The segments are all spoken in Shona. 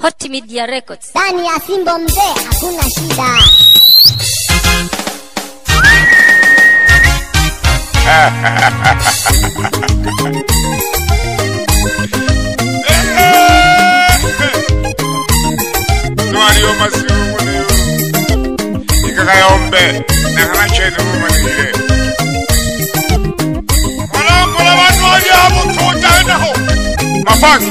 Hot Media Records. Ndani ya Simbo mzee hakuna shida. nikakayombe nakanachetu mumanire mwanangu watu wajabu mapangi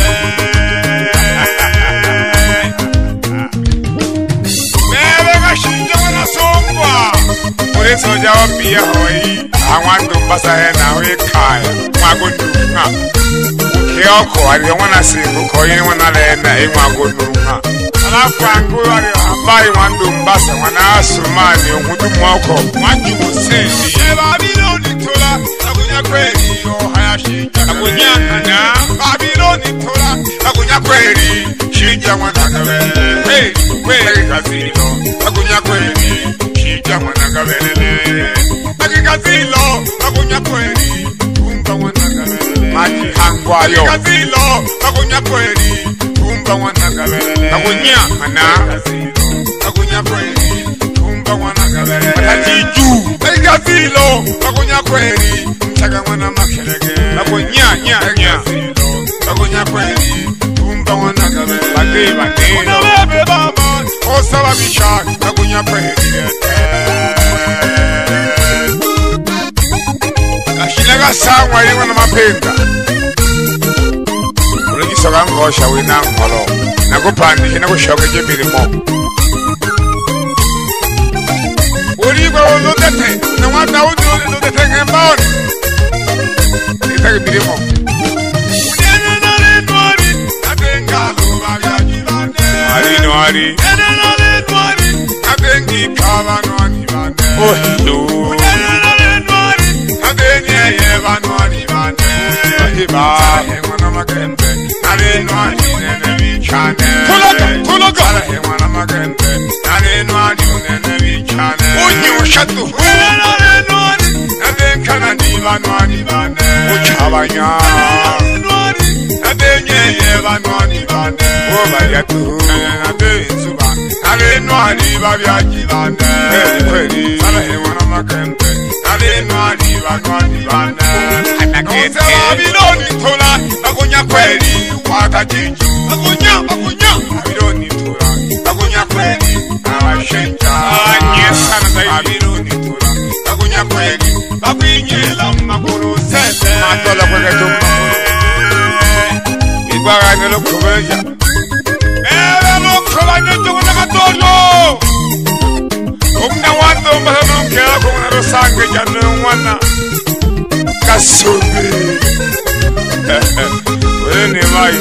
ya obi ya hoi awantu mbasa he na we kai magonu na ke oko ari wana si ko yin wana le na e na ala kwangu ari abai mbasa ye babiloni hayashi na babiloni tola akunya kweli shija mwanakabe hey kweli kazino akunya kweli shija mwanakabelele katika zilo nakunya kweli kumba mwanagavelele maji hangwayo katika zilo nakunya kweli kumba mwanagavelele nakunya ana nakunya kweli kumba mwanagavelele matachiju katika zilo nakunya kweli mtaka mwana makelege nakunya nya nya nakunya kweli kumba mwanagavelele bade bade unalebe baba osababisha nakunya kweli akasangwa yimwe namapenda ulegiswa kangosha winangolo nakupandihe nakushoka ejo milimo uligwa ulodete nomwa daudi ulidodete ngembone itakibili kweri wakacinc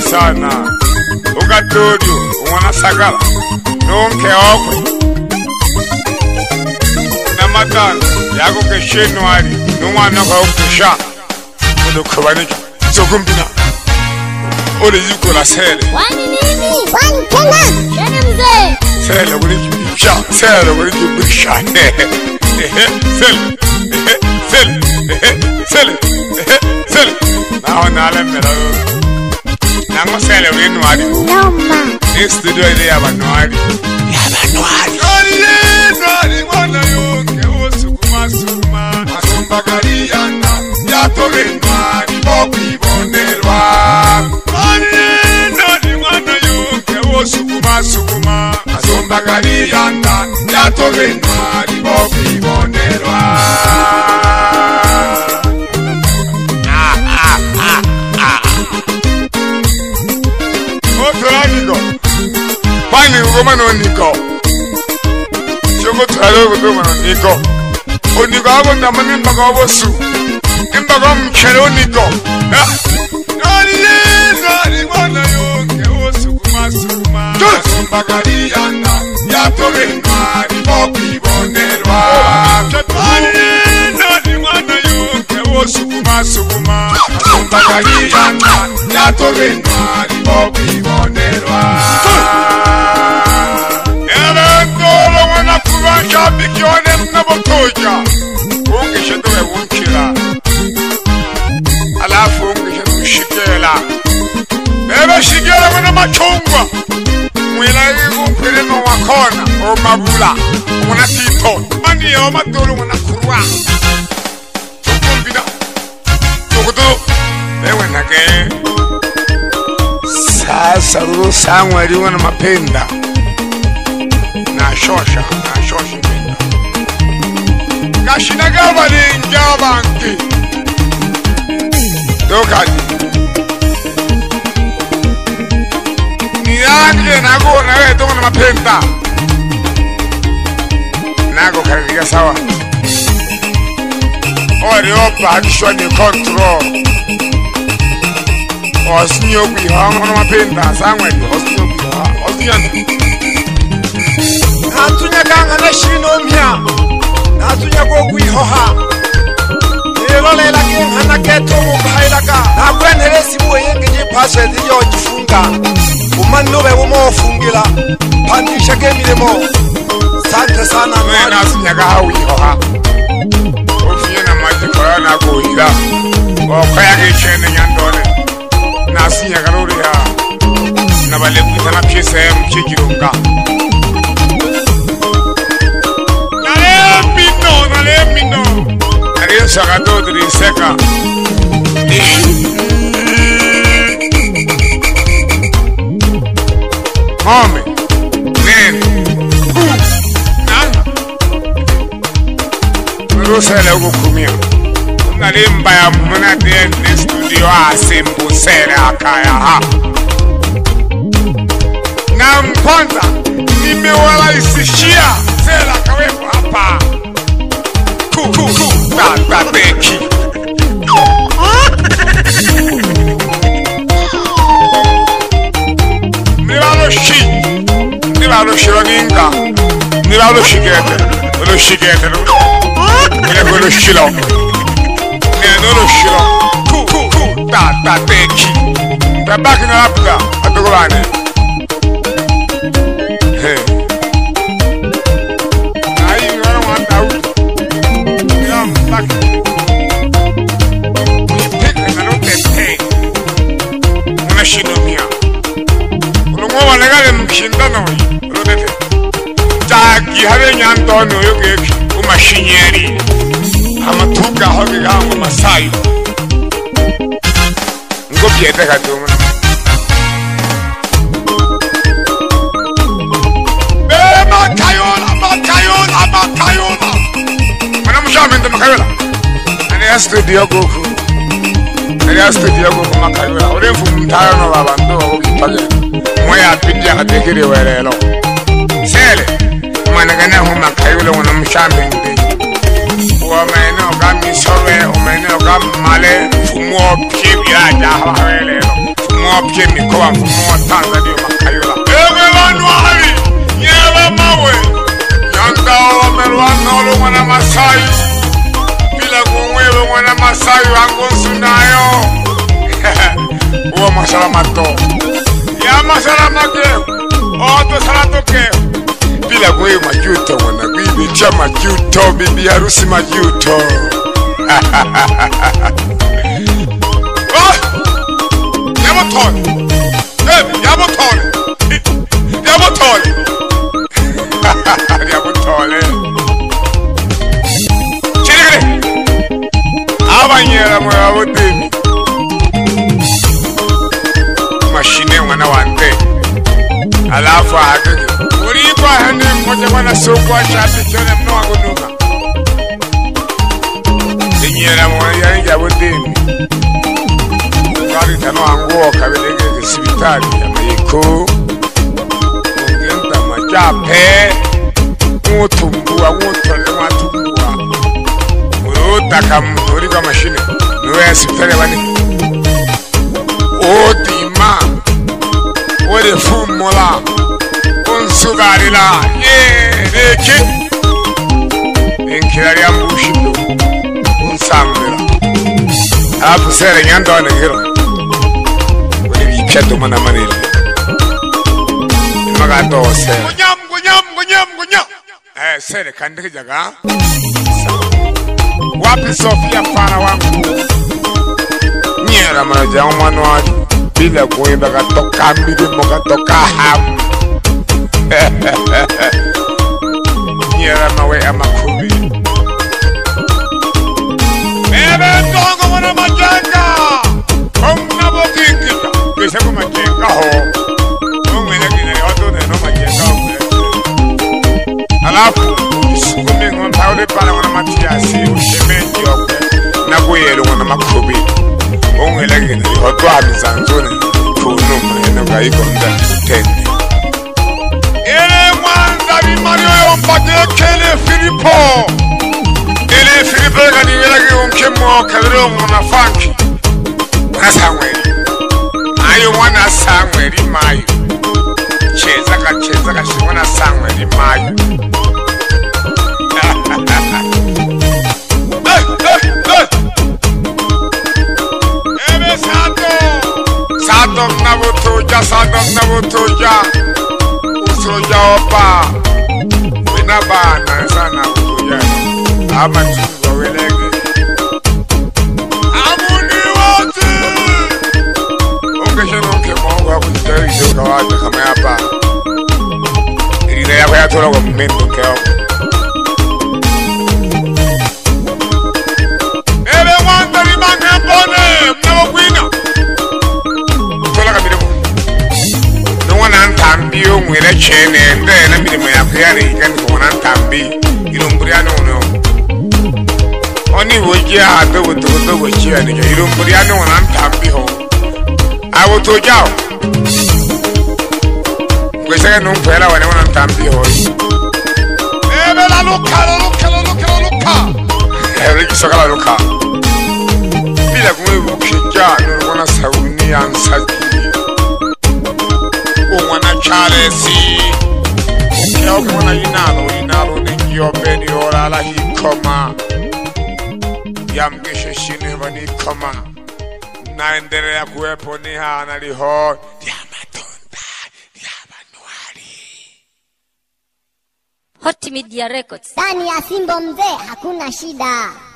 sana ukatorio umwanasakala nonke okwe namatano yako keshenwari nomwana kwawo kusha kudokhobanico zokumbina olizikola sele sele kuliisha sele kulijibisha sele sele sele sele nawo nalemela nangosele uyinwari istudio ile yabanwari yabanwariyatoenwari okuibonelwa Oniko. Oniko ako naman yung mga wasu. Yung mga mchel Oniko. Ha? Kali! Kali mo na yung kewasu kumasuma. Tos! Kung bagali ang nang yato rin mani mo kibonerwa. Kali! Kali mo na yung kewasu kumasuma. Kung bagali ang nang yato rin mani mo kibonerwa. Tos! ukutya ungishe into wewutyila alafu ungishe ndiushikela bebeshikela kunamathungwa mwila ikuphelema wakhona omabula ngunatipho umandiyewa madolo ngunakhuruwa ukumbina tukutu bewena ke sasa lulusangwa liwa namaphenda nashosha kashinagava ninjavanki dokadi niyanje nago nawetonga na mapenta nago kaririga sawa oriopa akishwa ni control osinyo kwiha ngono mapenta sangwedi osinyo kanga na shino nashinomiya nazunyakokuihoha nilolelake anaketomukhailaka nakwenhele sibuwe yengenye phasweti yojifunga umanlube bumofungila phanishake milimo sante sananazunyakahauihoha ufienamajikoyo nakuhila okhoyakeichene nyandole nasinyakaluliha nabalekuitana pcm chijirunga joga de seca. Homem, negro, nana. Urusele huko comigo. Unalimba ya mna dentro studio asimbusele akaya ha. Na mponza nimewalaisishia zela kawepo hapa. Mira lo scichetto, lo scichetto, mira quello scilò, mira non lo scilò, cu cu ta ta te chi, tabacco in apta, a togolane. mashindano rodete tagihabenyantono yogeki umashinyeri Ama masayo ngo byetekadumuna makayola makayola makayola mana mushamenze makayola aniyastudio goku aniyastudio goku makayola uremva umutayano babantu wabo bitagenda waya pinja ka tekiri wele lo sele managana huma kayule wana mshambe ndi wa maeneo kama Isole maeneo kama Male fumo pye bila jaha wele lo fumo pye mikoa fumo Tanzania makayula ewe wanu hali nyewe mawe yanga wamelwana ulo wana Masai bila kumwewe wana Masai wangu sunayo uwa masalamato masala makeo otosala oh, tokeo bila kwewe majuto mwanabibi cha majuto bibi harusi majuto moja mwana sokwasha atitone mnowa kunuma linyera mwana yali jabudini twalitano wanguo kabilegeke sibitali yamayiku ngenda majape mutumbua mutone mwatumbua mulutaka muntu uliko amashine niwe sibitali bani utima werefumula sugarila yereke enkirari yambushido unsambira apusere nyandoanekiro uri bica duma na manira magatose nyamgunyamungunyamungunya eh sere jaga? wapi sofia fara wangu nyera manajangu mwanwali bila kuimba katoka milimo katoka hamu nyakamawe amakhubi ebentongo wona matenga omnabokikita kwiseku matenga ho ongwenekinelewatoneno matenga ome alafu isukumingomphaulepala wona matiasi usemetiope nakuyele wona makhubi ongwelekinelewatwamisanzone funumenokayikonda tendi adekele filipo ili filipo kaniwelaki unkimo kabiro muna fanki nasangweri mayo mwana sangweri mayo cheza kacheza kashimwana sangweri mayo Sadam na butuja, sadam na vutuja, usuja opa. na bana sa na kuya ama ti go wele ke amuni wati o ke se no ke mo go go tsere jo ka wa ke ma ya pa ri ya go ya tlo go mmeng ke kambi ilumburiano no oni woje a to wo to to wo chi ani jo ilumburiano no am kambi ho awo to jao kwese no mpela wana wana kambi ho ebe la luka luka luka luka ebe ki sokala luka bila kumwe ukija no wana sauni ansaji o wana charesi okimona linalo linalo nijiombe liolala hikoma yamgishe shini vanikoma naendelea kuwepo nihana liho lya matunda lya manuari Hot Media Records. Ndani ya Simbo mzee hakuna shida.